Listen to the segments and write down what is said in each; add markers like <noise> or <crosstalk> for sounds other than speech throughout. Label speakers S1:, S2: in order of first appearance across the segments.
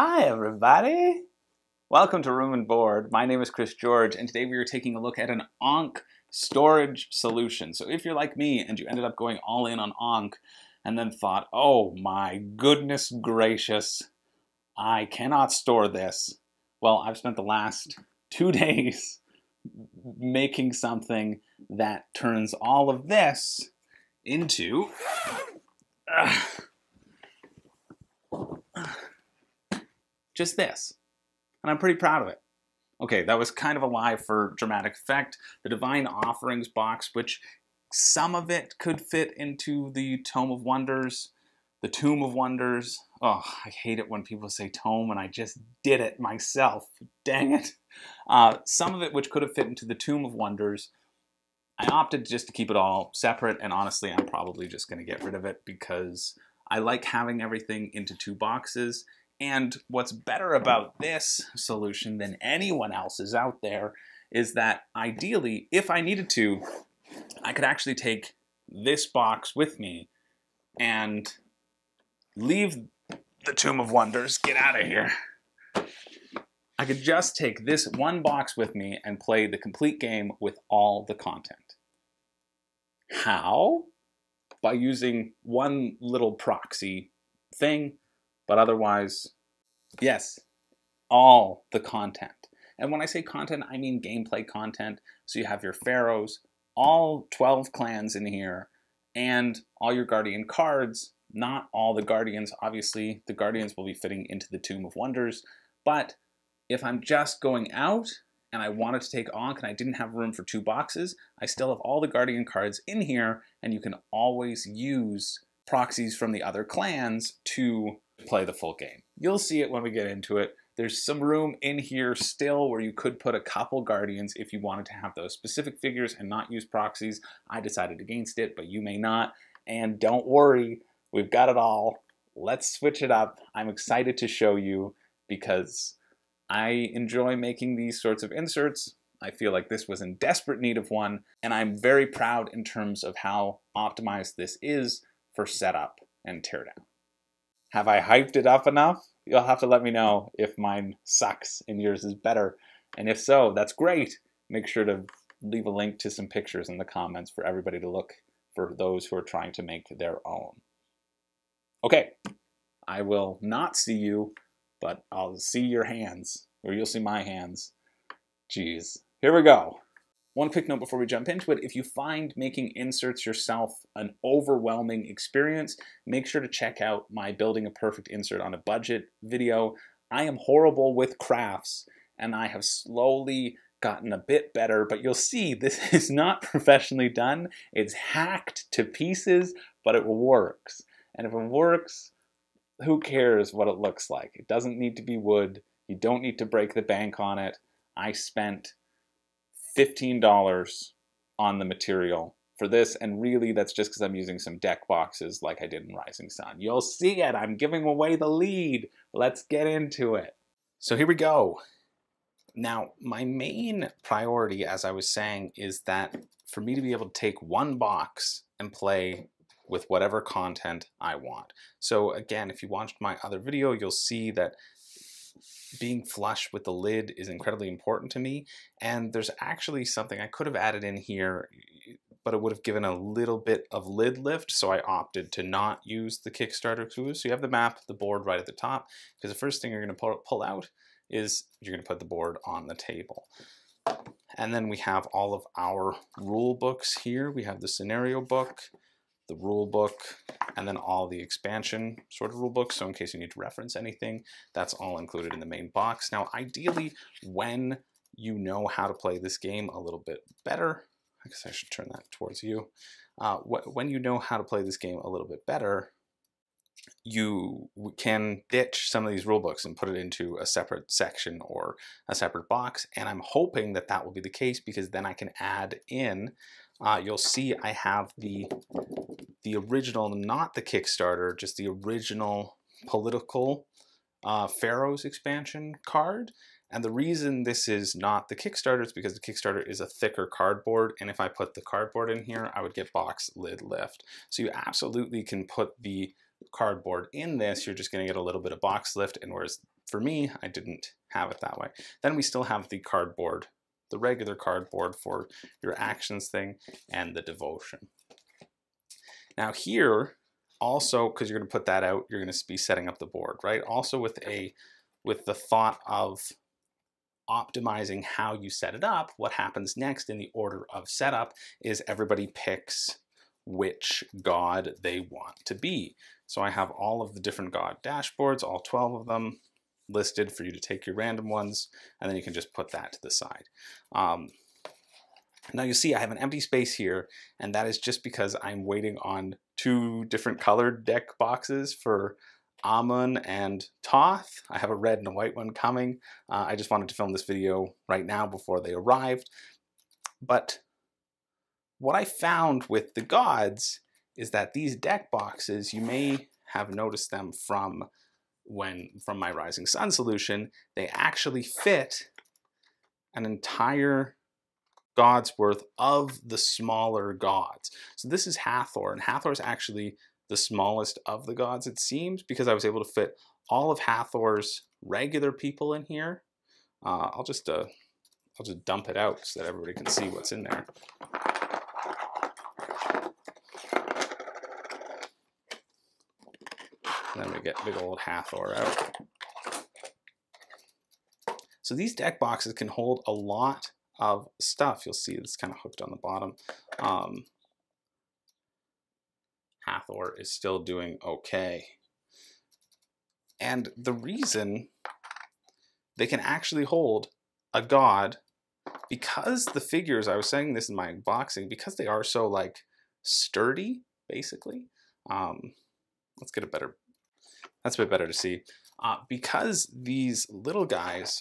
S1: Hi, everybody. Welcome to Room and Board. My name is Chris George, and today we are taking a look at an Ankh storage solution. So if you're like me and you ended up going all in on Ankh and then thought, oh my goodness gracious, I cannot store this. Well, I've spent the last two <laughs> days making something that turns all of this into uh, just this. And I'm pretty proud of it. Okay, that was kind of a lie for dramatic effect. The Divine Offerings box, which some of it could fit into the Tome of Wonders, the Tomb of Wonders. Oh, I hate it when people say tome and I just did it myself. Dang it. Uh, some of it which could have fit into the Tomb of Wonders. I opted just to keep it all separate, and honestly, I'm probably just going to get rid of it because I like having everything into two boxes. And what's better about this solution than anyone else's out there is that ideally, if I needed to, I could actually take this box with me and leave the Tomb of Wonders, get out of here. I could just take this one box with me and play the complete game with all the content. How? By using one little proxy thing, but otherwise, yes, all the content. And when I say content, I mean gameplay content. So you have your pharaohs, all 12 clans in here, and all your guardian cards. Not all the guardians, obviously, the guardians will be fitting into the Tomb of Wonders, but if I'm just going out and I wanted to take Ankh and I didn't have room for two boxes, I still have all the Guardian cards in here, and you can always use proxies from the other clans to play the full game. You'll see it when we get into it. There's some room in here still where you could put a couple Guardians if you wanted to have those specific figures and not use proxies. I decided against it, but you may not. And don't worry, we've got it all. Let's switch it up. I'm excited to show you because I enjoy making these sorts of inserts. I feel like this was in desperate need of one, and I'm very proud in terms of how optimized this is for setup and teardown. Have I hyped it up enough? You'll have to let me know if mine sucks and yours is better. And if so, that's great. Make sure to leave a link to some pictures in the comments for everybody to look for those who are trying to make their own. Okay, I will not see you but I'll see your hands, or you'll see my hands. Jeez. Here we go. One quick note before we jump into it, if you find making inserts yourself an overwhelming experience, make sure to check out my Building a Perfect Insert on a Budget video. I am horrible with crafts, and I have slowly gotten a bit better, but you'll see this <laughs> is not professionally done. It's hacked to pieces, but it works. And if it works, who cares what it looks like? It doesn't need to be wood. You don't need to break the bank on it. I spent $15 on the material for this, and really that's just because I'm using some deck boxes like I did in Rising Sun. You'll see it. I'm giving away the lead. Let's get into it. So here we go. Now, my main priority, as I was saying, is that for me to be able to take one box and play with whatever content I want. So again, if you watched my other video, you'll see that being flush with the lid is incredibly important to me. And there's actually something I could have added in here, but it would have given a little bit of lid lift. So I opted to not use the Kickstarter tools. So you have the map, the board right at the top, because the first thing you're going to pull, pull out is you're going to put the board on the table. And then we have all of our rule books here. We have the scenario book, the rule book, and then all the expansion sort of rule books. So in case you need to reference anything, that's all included in the main box. Now, ideally, when you know how to play this game a little bit better, I guess I should turn that towards you. Uh, when you know how to play this game a little bit better, you can ditch some of these rule books and put it into a separate section or a separate box. And I'm hoping that that will be the case because then I can add in uh, you'll see I have the the original, not the Kickstarter, just the original political uh, Pharaohs expansion card. And the reason this is not the Kickstarter is because the Kickstarter is a thicker cardboard. And if I put the cardboard in here, I would get box lid lift. So you absolutely can put the cardboard in this. You're just going to get a little bit of box lift. And whereas for me, I didn't have it that way. Then we still have the cardboard, the regular cardboard for your mm-hmm. actions thing and the devotion. Now here, also, because you're going to put that out, you're going to be setting up the board, right? Also with a with the thought of optimizing how you set it up, what happens next in the order of setup is everybody picks which god they want to be. So I have all of the different god dashboards, all 12 of them listed for you to take your random ones, and then you can just put that to the side. Um, now you see I have an empty space here, and that is just because I'm waiting on two different colored deck boxes for Amun and Thoth. I have a red and a white one coming. Uh, I just wanted to film this video right now before they arrived. But what I found with the gods is that these deck boxes, you may have noticed them from when from my Rising Sun solution, they actually fit an entire god's worth of the smaller gods. So this is Hathor, and Hathor is actually the smallest of the gods, it seems, because I was able to fit all of Hathor's regular people in here. Uh, I'll just uh, I'll just dump it out so that everybody can see what's in there. And then we get big old Hathor out. So these deck boxes can hold a lot of stuff. You'll see it's kind of hooked on the bottom. Um, Hathor is still doing okay. And the reason they can actually hold a god because the figures, I was saying this in my unboxing, because they are so like sturdy, basically. Um, let's get a better, that's a bit better to see. Uh, because these little guys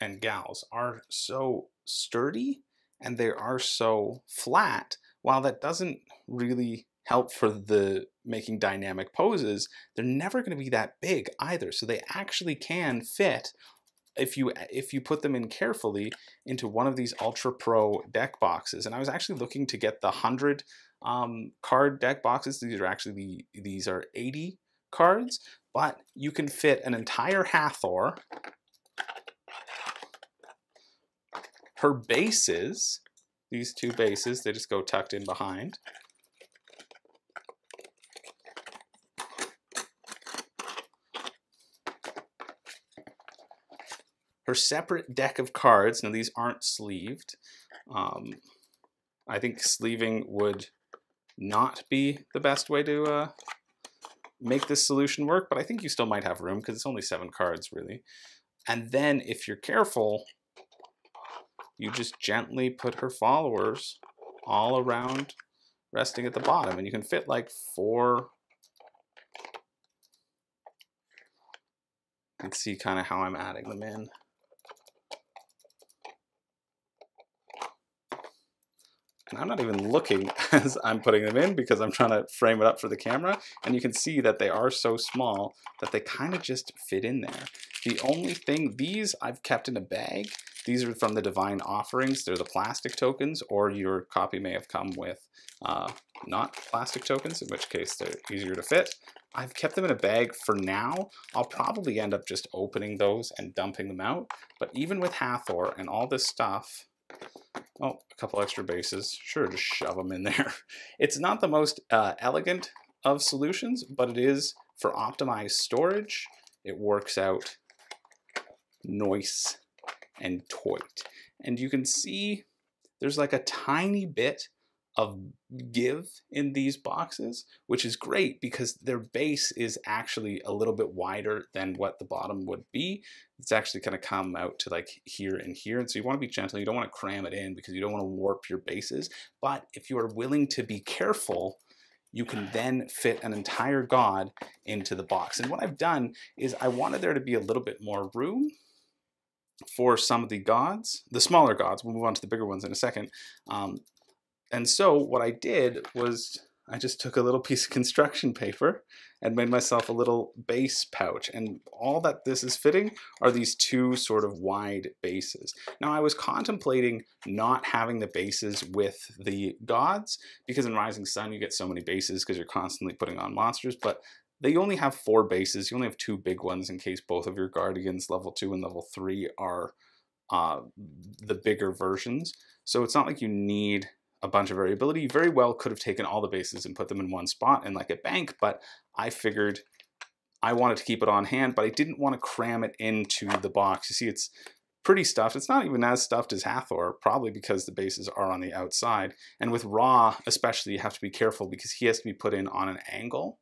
S1: and gals are so sturdy and they are so flat, while that doesn't really help for the making dynamic poses, they're never going to be that big either. So they actually can fit if you if you put them in carefully into one of these Ultra Pro deck boxes. And I was actually looking to get the 100 um, card deck boxes. These are actually the, these are 80 cards, but you can fit an entire Hathor. Her bases, these two bases, they just go tucked in behind. her separate deck of cards. Now these aren't sleeved. Um, I think sleeving would not be the best way to uh, make this solution work, but I think you still might have room because it's only seven cards really. And then if you're careful, you just gently put her followers all around resting at the bottom and you can fit like four can see kind of how I'm adding them in. And I'm not even looking <laughs> as I'm putting them in because I'm trying to frame it up for the camera and you can see that they are so small that they kind of just fit in there. The only thing, these I've kept in a bag. These are from the Divine Offerings. They're the plastic tokens or your copy may have come with uh, not plastic tokens, in which case they're easier to fit. I've kept them in a bag for now. I'll probably end up just opening those and dumping them out. But even with Hathor and all this stuff, Oh, a couple extra bases. Sure, just shove them in there. <laughs> It's not the most uh, elegant of solutions, but it is for optimized storage. It works out nice and toit. And you can see there's like a tiny bit of give in these boxes, which is great because their base is actually a little bit wider than what the bottom would be. It's actually going to come out to like here and here. And so you want to be gentle. You don't want to cram it in because you don't want to warp your bases. But if you are willing to be careful, you can then fit an entire god into the box. And what I've done is I wanted there to be a little bit more room for some of the gods, the smaller gods, we'll move on to the bigger ones in a second, um, and so what I did was I just took a little piece of construction paper and made myself a little base pouch. And all that this is fitting are these two sort of wide bases. Now I was contemplating not having the bases with the gods because in Rising Sun you get so many bases because you're constantly putting on monsters. But they only have four bases. You only have two big ones in case both of your Guardians, level 2 and level 3, are uh, the bigger versions. So it's not like you need a bunch of variability. You very well could have taken all the bases and put them in one spot and like a bank, but I figured I wanted to keep it on hand, but I didn't want to cram it into the box. You see, it's pretty stuffed. It's not even as stuffed as Hathor, probably because the bases are on the outside. And with Ra, especially, you have to be careful because he has to be put in on an angle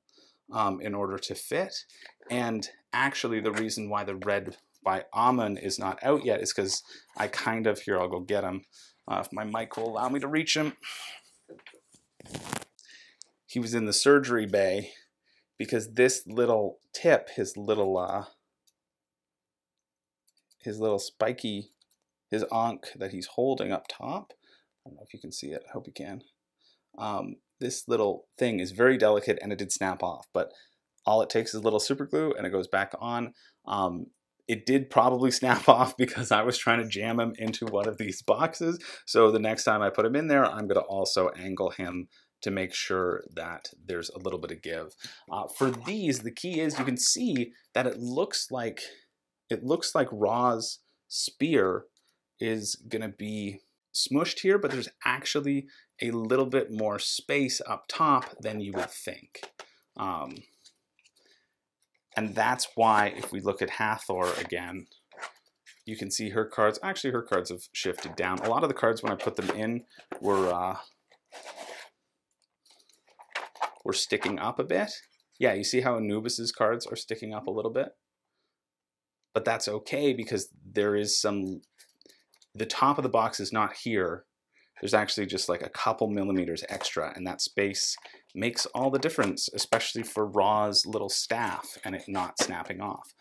S1: um, in order to fit. And actually, the reason why the red by Amun is not out yet is because I kind of, here, I'll go get him. Uh, if my mic will allow me to reach him. He was in the surgery bay because this little tip, his little, uh, his little spiky, his ankh that he's holding up top. I don't know if you can see it. I hope you can. Um, this little thing is very delicate and it did snap off, but all it takes is a little super glue and it goes back on. Um, it did probably snap <laughs> off because I was trying to jam him into one of these boxes. So the next time I put him in there, I'm going to also angle him to make sure that there's a little bit of give. Uh, for these, the key is you can see that it looks like it looks like Ra's spear is going to be smushed here, but there's actually a little bit more space up top than you would think. Um, and that's why if we look at Hathor again, you can see her cards, actually her cards have shifted down. A lot of the cards when I put them in were, uh, were sticking up a bit. Yeah, you see how Anubis's cards are sticking up a little bit? But that's okay because there is some, the top of the box is not here. There's actually just like a couple millimeters extra and that space makes all the difference, especially for Ra's little staff and it not snapping off.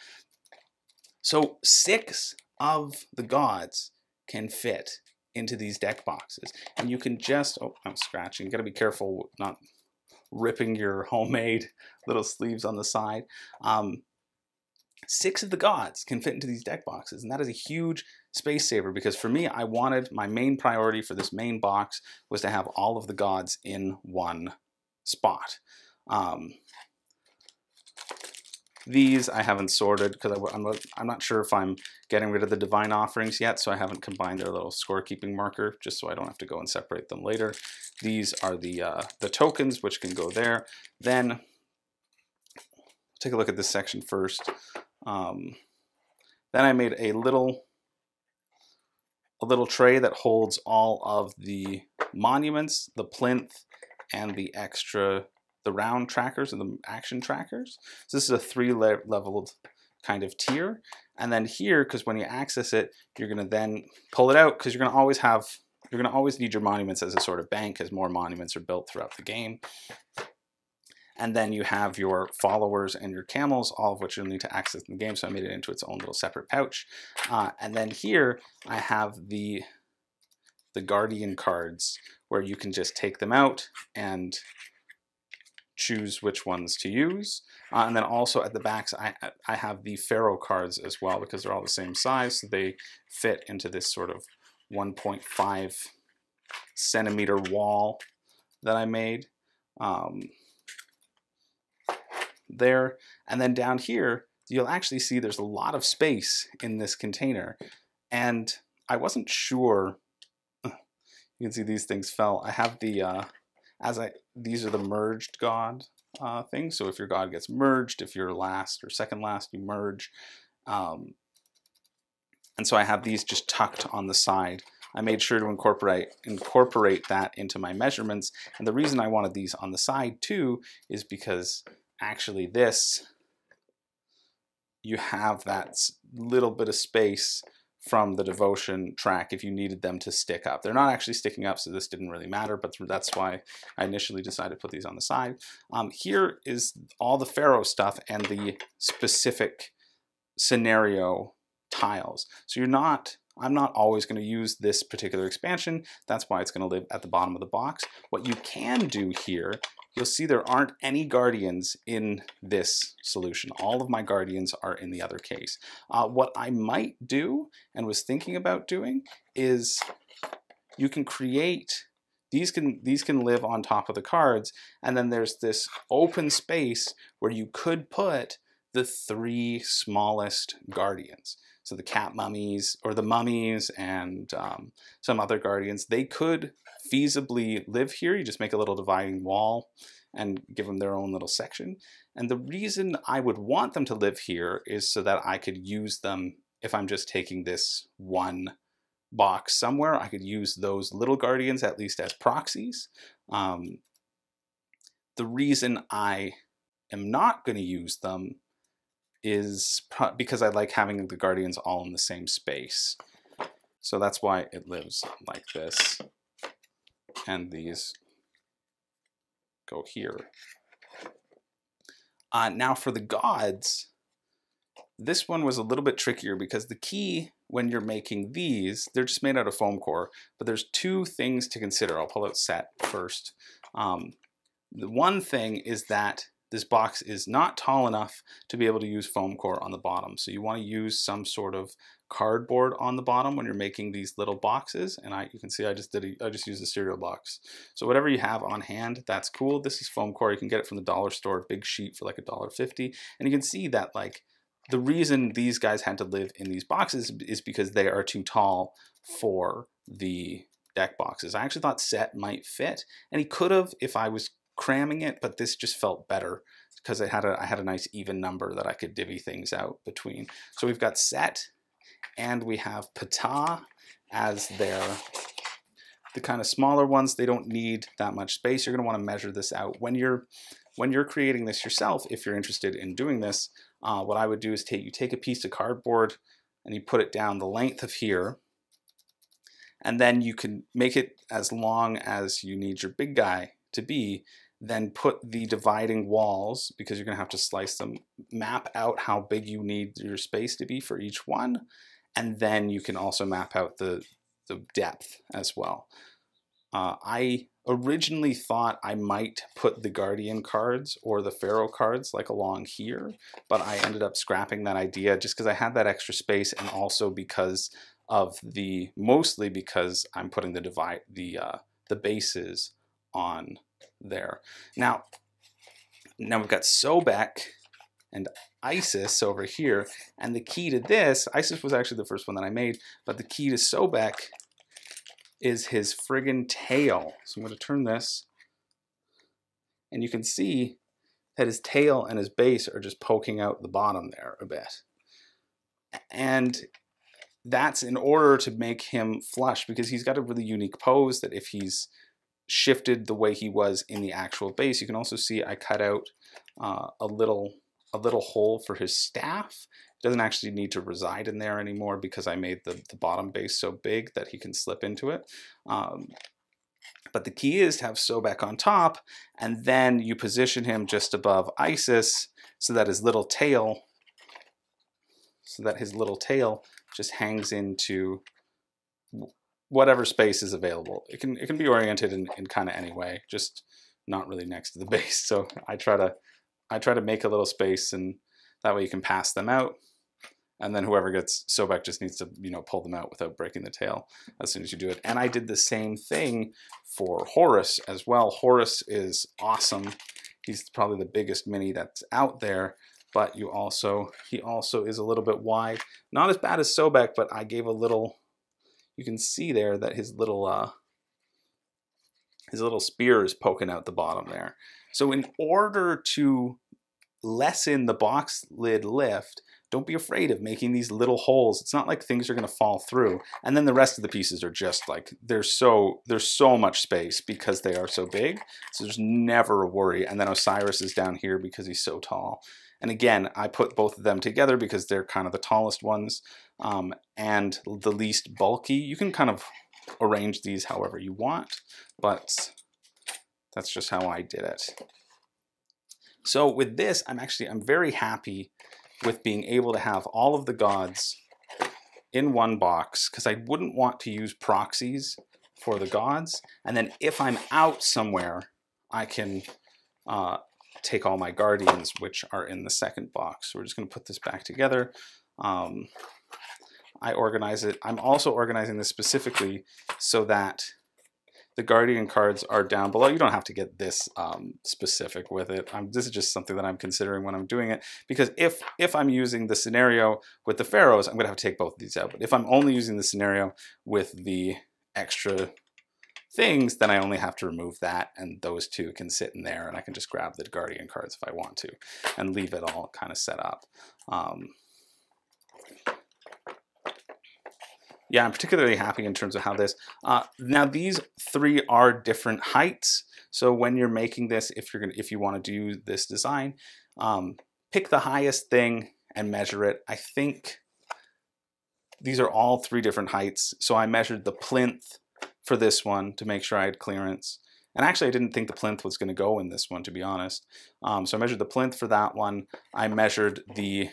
S1: So six of the gods can fit into these deck boxes. And you can just, oh, I'm scratching. You gotta be careful not ripping your <laughs> homemade little sleeves on the side. Um, six of the gods can fit into these deck boxes, and that is a huge space saver because for me, I wanted my main priority for this main box was to have all of the gods in one spot. Um, these I haven't sorted because I'm, I'm not sure if I'm getting rid of the divine offerings yet, so I haven't combined their little scorekeeping marker just so I don't have to go and separate them later. These are the uh, the tokens which can go there. Then take a look at this section first. Um, then I made a little a little tray that holds all of the monuments, the plinth, and the extra, the round trackers and the action trackers. So this is a three le leveled kind of tier. And then here, because when you access it, you're gonna then pull it out because you're gonna always have, you're gonna always need your monuments as a sort of bank as more monuments are built throughout the game. And then you have your followers and your camels, all of which you'll need to access in the game. So I made it into its own little separate pouch. Uh, and then here I have the the guardian cards where you can just take them out and choose which ones to use. Uh, and then also at the backs, I, I have the Pharaoh cards as well because they're all the same size. So they fit into this sort of 1.5 centimeter wall that I made um, there. And then down here, you'll actually see there's a lot of space in this container. And I wasn't sure you can see these things fell. I have the, uh, as I, these are the merged God uh, things. So if your God gets merged, if you're last or second last, you merge. Um, and so I have these just tucked on the side. I made sure to incorporate incorporate that into my measurements. And the reason I wanted these on the side too is because actually this, you have that little bit of space from the devotion track if you needed them to stick up. They're not actually sticking up, so this didn't really matter, but that's why I initially decided to put these on the side. Um, here is all the Pharaoh stuff and the specific scenario tiles. So you're not, I'm not always going to use this particular expansion. That's why it's going to live at the bottom of the box. What you can do here you'll see there aren't any guardians in this solution. All of my guardians are in the other case. Uh, what I might do and was thinking about doing is you can create these can these can live on top of the cards, and then there's this open space where you could put the three smallest guardians. So the cat mummies or the mummies and um, some other guardians, they could feasibly live here. You just make a little dividing wall and give them their own little section. And the reason I would want them to live here is so that I could use them if I'm just taking this one box somewhere. I could use those little guardians at least as proxies. Um, the reason I am not going to use them is because I like having the guardians all in the same space. So that's why it lives like this. And these go here. Uh, now for the gods, this one was a little bit trickier because the key when you're making these, they're just made out of foam core, but there's two things to consider. I'll pull out Set first. Um, the one thing is that this box is not tall enough to be able to use foam core on the bottom. So you want to use some sort of cardboard on the bottom when you're making these little boxes. And I, you can see I just did, a, I just used a cereal box. So whatever you have on hand, that's cool. This is foam core. You can get it from the dollar store, big sheet for like a dollar fifty. And you can see that like the reason these guys had to live in these boxes is because they are too tall for the deck boxes. I actually thought Set might fit, and he could have if I was cramming it, but this just felt better because I had a I had a nice even number that I could divvy things out between. So we've got Set and we have Ptah as their the kind of smaller ones. They don't need that much space. You're going to want to measure this out when you're when you're creating this yourself. If you're interested in doing this, uh, what I would do is take you take a piece of cardboard and you put it down the length of here and then you can make it as long as you need your big guy to be then put the dividing walls, because you're going to have to slice them, map out how big you need your space to be for each one, and then you can also map out the, the depth as well. Uh, I originally thought I might put the Guardian cards or the Pharaoh cards like along here, but I ended up scrapping that idea just because I had that extra space and also because of the, mostly because I'm putting the divide, the, uh, the bases on there. Now, now we've got Sobek and Isis over here, and the key to this, Isis was actually the first one that I made, but the key to Sobek is his friggin' tail. So I'm to turn this, and you can see that his tail and his base are just poking out the bottom there a bit. And that's in order to make him flush because he's got a really unique pose that if he's shifted the way he was in the actual base. You can also see I cut out uh, a little a little hole for his staff. It doesn't actually need to reside in there anymore because I made the, the bottom base so big that he can slip into it. Um, but the key is to have Sobek on top, and then you position him just above Isis so that his little tail, so that his little tail just hangs into whatever space is available. It can it can be oriented in, in kind of any way, just not really next to the <laughs> base. So I try to I try to make a little space and that way you can pass them out. And then whoever gets Sobek just needs to, you know, pull them out without breaking the tail as soon as you do it. And I did the same thing for Horus as well. Horus is awesome. He's probably the biggest mini that's out there but you also he also is a little bit wide not as bad as Sobek but I gave a little you can see there that his little uh, his little spear is poking out the bottom there. So in order to lessen the box lid lift, don't be afraid of making these little holes. It's not like things are going to fall through. And then the rest of the pieces are just like, there's so, there's so much space because they are so big. So there's never a worry. And then Osiris is down here because he's so tall. And again, I put both of them together because they're kind of the tallest ones um, and the least bulky. You can kind of arrange these however you want, but that's just how I did it. So with this, I'm actually, I'm very happy with being able to have all of the gods in one box because I wouldn't want to use proxies for the gods. And then if I'm out somewhere, I can uh, take all my guardians, which are in the second box. So we're just going to put this back together. Um, I organize it. I'm also organizing this specifically so that the Guardian cards are down below. You don't have to get this um, specific with it. I'm, this is just something that I'm considering when I'm doing it because if if I'm using the scenario with the Pharaohs, I'm going to have to take both of these out. But if I'm only using the scenario with the extra things, then I only have to remove that and those two can sit in there and I can just grab the Guardian cards if I want to and leave it all kind of set up. Um, yeah, I'm particularly happy in terms of how this, uh, now these three are different heights. So when you're making this, if you're gonna, if you wanna do this design, um, pick the highest thing and measure it. I think these are all three different heights. So I measured the plinth for this one to make sure I had clearance. And actually, I didn't think the plinth was going to go in this one, to be honest. Um, so I measured the plinth for that one. I measured the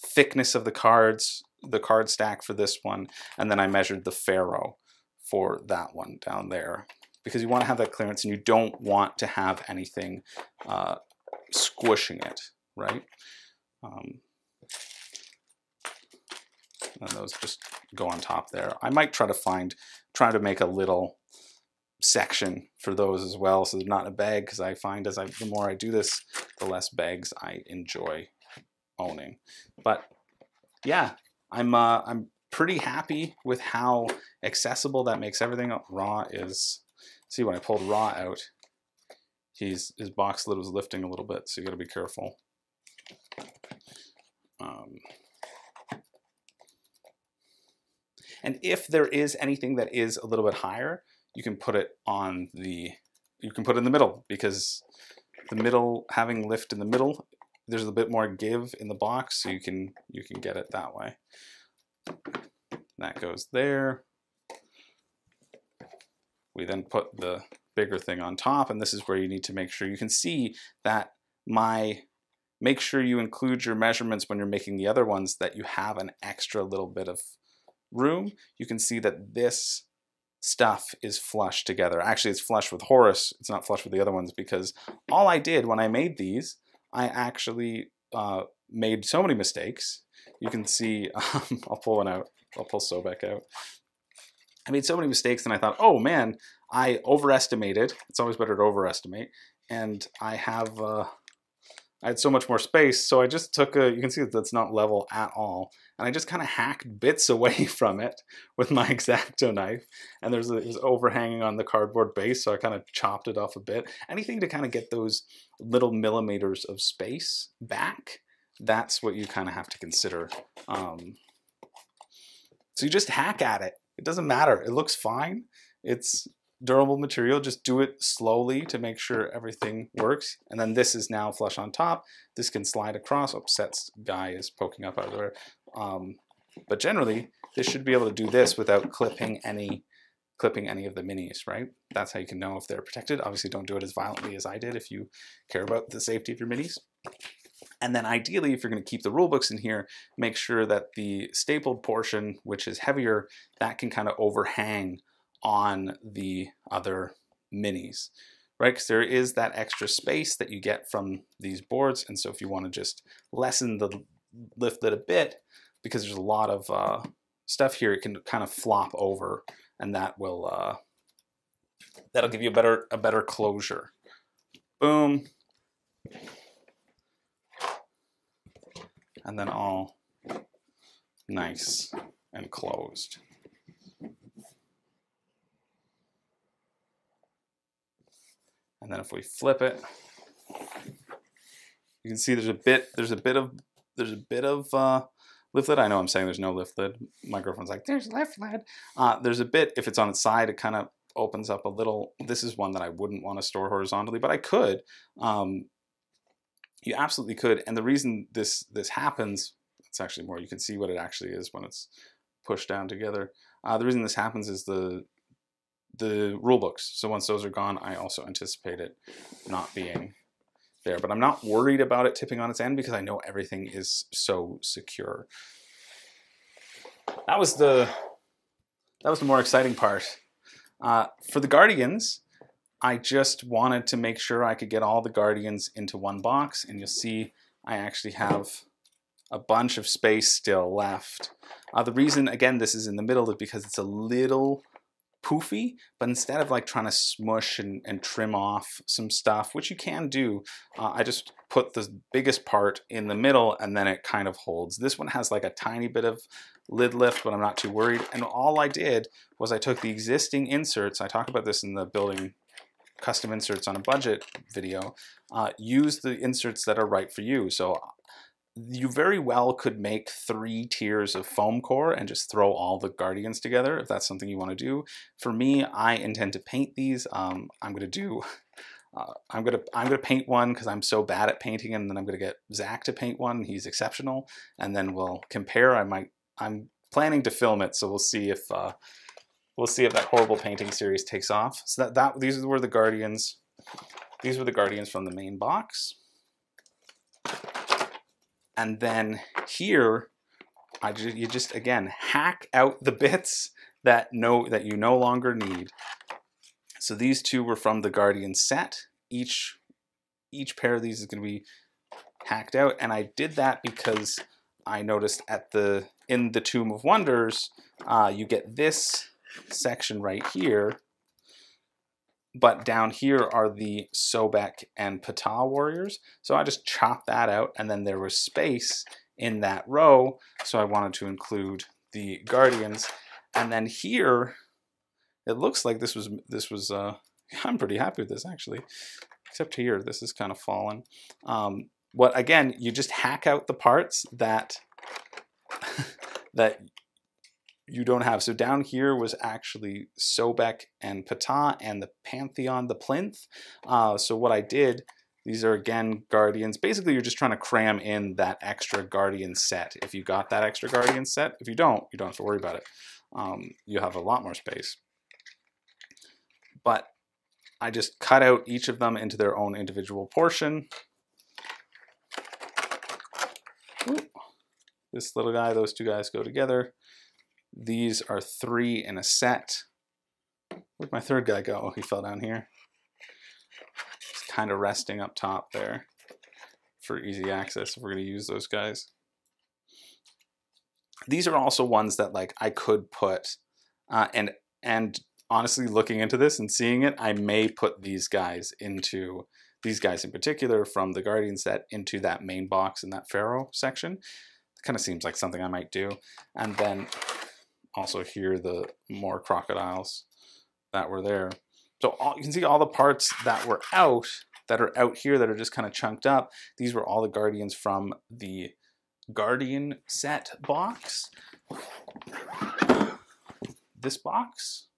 S1: thickness of the cards, the card stack for this one, and then I measured the pharaoh for that one down there. Because you want to have that clearance and you don't want to have anything uh, squishing it, right? Um, and those just go on top there. I might try to find, try to make a little section for those as well so they're not a bag because I find as I the more I do this the less bags I enjoy owning but yeah I'm uh, I'm pretty happy with how accessible that makes everything. Ra is see when I pulled Ra out he's his box lid was lifting a little bit so you got to be careful. Um, And if there is anything that is a little bit higher, you can put it on the, you can put it in the middle because the middle, having lift in the middle, there's a bit more give in the box, so you can you can get it that way. That goes there. We then put the bigger thing on top, and this is where you need to make sure you can see that my make sure you include your measurements when you're making the other ones that you have an extra little bit of room, you can see that this stuff is flush together. Actually, it's flush with Horus. It's not flush with the other ones because all I did when I made these, I actually uh, made so many mistakes. You can see, <laughs> um, I'll pull one out. I'll pull Sobek out. I made so many mistakes and I thought, oh man, I overestimated. It's always better to overestimate. And I have, uh, I had so much more space. So I just took a, you can see that that's not level at all and I just kind of hacked bits <laughs> away from it with my X-Acto knife. And there's there's overhanging on the cardboard base, so I kind of chopped it off a bit. Anything to kind of get those little millimeters of space back, that's what you kind of have to consider. Um, so you just hack at it. It doesn't matter. It looks fine. It's durable material. Just do it slowly to make sure everything works. And then this is now flush on top. This can slide across. Upsets guy is poking up out of there. Um, but generally, this should be able to do this without clipping any clipping any of the minis, right? That's how you can know if they're protected. Obviously, don't do it as violently as I did if you care about the safety of your minis. And then ideally, if you're going to keep the rulebooks in here, make sure that the stapled portion, which is heavier, that can kind of overhang on the other minis, right? Because there is that extra space that you get from these boards. And so if you want to just lessen the lift it a bit, because there's a lot of uh, stuff here, it can kind of flop over and that will, uh, that'll give you a better, a better closure. Boom. And then all nice and closed. And then if we flip it, you can see there's a bit, there's a bit of, there's a bit of uh, lift lid. I know I'm saying there's no lift lid. My girlfriend's like, there's lift lid. Uh, there's a bit, if it's on its side, it kind of opens up a little. This is one that I wouldn't want to store horizontally, but I could. Um, you absolutely could. And the reason this this happens, it's actually more, you can see what it actually is when it's pushed down together. Uh, the reason this happens is the the rule books. So once those are gone, I also anticipate it not being there. But I'm not worried about it tipping on its end because I know everything is so secure. That was the that was the more exciting part. Uh, for the Guardians, I just wanted to make sure I could get all the Guardians into one box, and you'll see I actually have a bunch of space still left. Uh, the reason, again, this is in the middle is because it's a little poofy, but instead of like trying to smush and, and trim off some stuff, which you can do, uh, I just put the biggest part in the middle and then it kind of holds. This one has like a tiny bit of lid lift, but I'm not too worried. And all I did was I took the existing inserts, I talked about this in the building custom inserts on a budget video, uh, use the inserts that are right for you. So you very well could make three tiers of foam core and just throw all the guardians together if that's something you want to do. For me, I intend to paint these. Um, I'm going to do. <laughs> Uh, I'm gonna I'm gonna paint one because I'm so bad at painting, and then I'm gonna get Zach to paint one. He's exceptional, and then we'll compare. I might I'm planning to film it, so we'll see if uh, we'll see if that horrible painting series takes off. So that that these were the guardians. These were the guardians from the main box. And then here, I you just again hack out the bits that no that you no longer need. So these two were from the Guardian set. Each each pair of these is going to be hacked out, and I did that because I noticed at the in the Tomb of Wonders, uh, you get this section right here but down here are the Sobek and Ptah warriors. So I just chopped that out and then there was space in that row. So I wanted to include the Guardians. And then here, it looks like this was, this was, uh, <laughs> I'm pretty happy with this actually. Except here, this is kind of fallen. Um, what again, you just hack out the parts that <laughs> that you don't have. So down here was actually Sobek and Ptah and the Pantheon, the plinth. Uh, so what I did, these are again Guardians. Basically, you're just trying to cram in that extra Guardian set. If you got that extra Guardian set, if you don't, you don't have to worry about it. Um, you have a lot more space. But I just cut out each of them into their own individual portion. Ooh. This little guy, those two guys go together. These are three in a set. Where'd my third guy go? Oh, he fell down here. He's kind of resting up top there for easy access if we're going to use those guys. These are also ones that like I could put uh, and and honestly looking into this and seeing it, I may put these guys into these guys in particular from the Guardian set into that main box in that Pharaoh section. It kind of seems like something I might do. And then also hear the more crocodiles that were there. So all, you can see all the parts that were out, that are out here, that are just kind of chunked up. These were all the Guardians from the Guardian set box. This box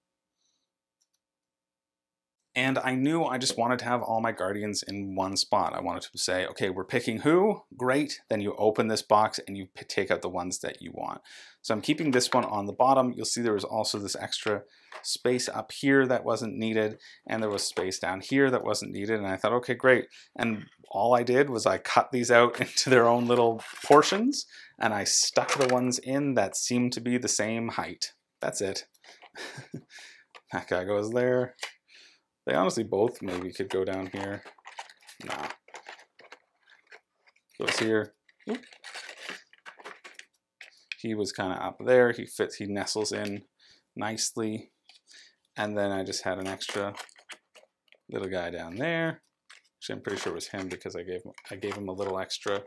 S1: and I knew I just wanted to have all my guardians in one spot. I wanted to say, okay, we're picking who? Great. Then you open this box and you take out the ones that you want. So I'm keeping this one on the bottom. You'll see there was also this extra space up here that wasn't needed. And there was space down here that wasn't needed. And I thought, okay, great. And all I did was I cut these out <laughs> into their own little portions and I stuck the ones in that seemed to be the same height. That's it. <laughs> that guy goes there. They honestly both maybe could go down here. Nah. Goes here. He was kind of up there. He fits, he nestles in nicely. And then I just had an extra little guy down there. Actually, I'm pretty sure it was him because I gave I gave him a little extra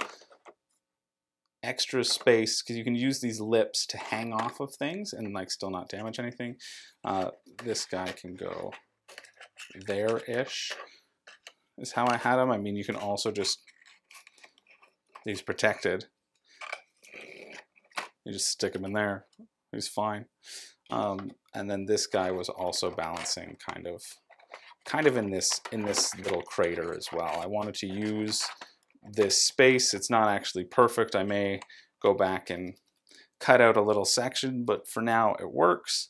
S1: extra space because you can use these lips to hang off of things and like still not damage anything. Uh, this guy can go there-ish is how I had them. I mean, you can also just, he's protected. You just stick him in there. He's fine. Um, and then this guy was also balancing kind of, kind of in this, in this little crater as well. I wanted to use this space. It's not actually perfect. I may go back and cut out a little section, but for now it works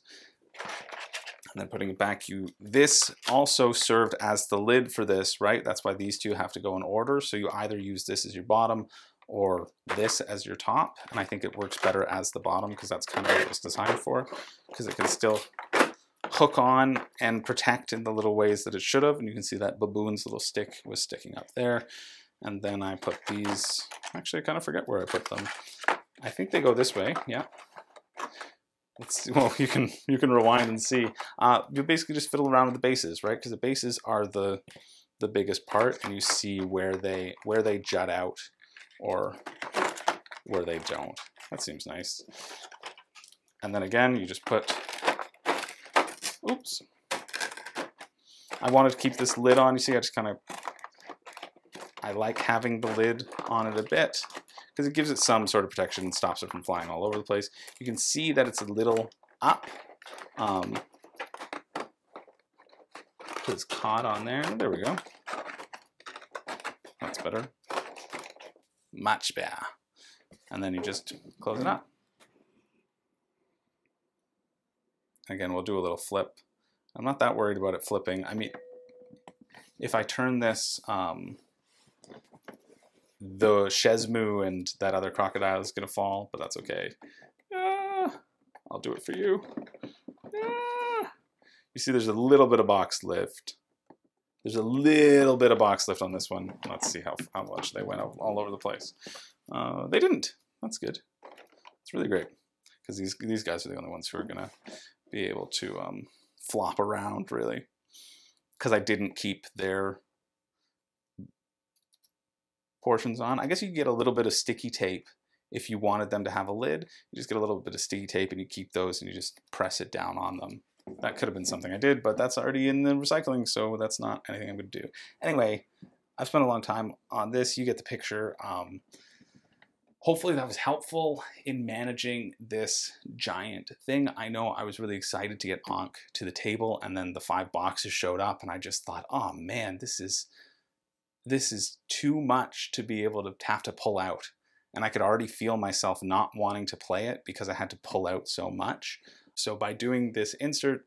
S1: and then putting it back, you this also served as the lid for this, right? That's why these two have to go in order. So you either use this as your bottom or this as your top. And I think it works better as the bottom because that's kind of what it was designed for because it can still hook on and protect in the little ways that it should have. And you can see that baboon's little stick was sticking up there. And then I put these, actually I kind of forget where I put them. I think they go this way, yeah. Let's <laughs> well, you can you can rewind and see. Uh, you basically just fiddle around with the bases, right? Because the bases are the the biggest part, and you see where they where they jut out or where they don't. That seems nice. And then again, you just put. Oops. I wanted to keep this lid on. You see, I just kind of. I like having the lid on it a bit because it gives it some sort of protection and stops it from flying all over the place. You can see that it's a little up. Um, it's caught on there. There we go. That's better. Much better. And then you just close it up. Again, we'll do a little flip. I'm not that worried about it flipping. I mean, if I turn this, um, the Shezmu and that other crocodile is going to fall, but that's okay. Ah, I'll do it for you. Ah. You see there's a little bit of box lift. There's a little bit of box lift on this one. Let's see how, how much they went all over the place. Uh, they didn't. That's good. It's really great because these, these guys are the only ones who are going to be able to um, flop around, really. Because I didn't keep their portions on. I guess you get a little bit of sticky tape if you wanted them to have a lid. You just get a little bit of sticky tape and you keep those and you just press it down on them. That could have been something I did, but that's already in the recycling, so that's not anything I'm going to do. Anyway, I've spent a long time on this. You get the picture. Um, hopefully that was helpful in managing this giant thing. I know I was really excited to get Ankh to the table and then the five boxes showed up and I just thought, oh man, this is this is too much to be able to have to pull out. And I could already feel myself not wanting to play it because I had to pull out so much. So by doing this insert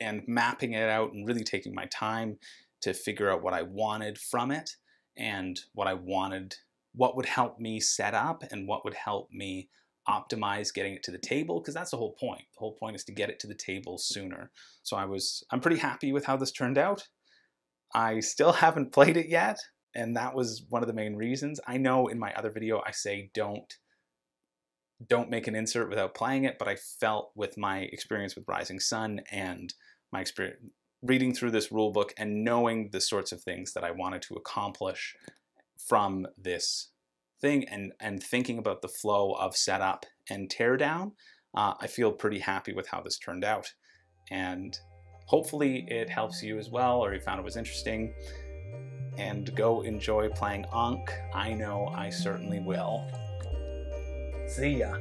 S1: and mapping it out and really taking my time to figure out what I wanted from it and what I wanted, what would help me set up and what would help me optimize getting it to the table because that's the whole point. The whole point is to get it to the table sooner. So I was I'm pretty happy with how this turned out. I still <laughs> haven't played it yet, and that was one of the main reasons. I know in my other video I say don't don't make an insert without playing it, but I felt with my experience with Rising Sun and my experience reading through this rule book and knowing the sorts of things that I wanted to accomplish from this thing and, and thinking about the flow of setup and teardown, uh, I feel pretty happy with how this turned out. And Hopefully it helps you as well or you found it was interesting. And go enjoy playing Ankh. I know I certainly will. See ya.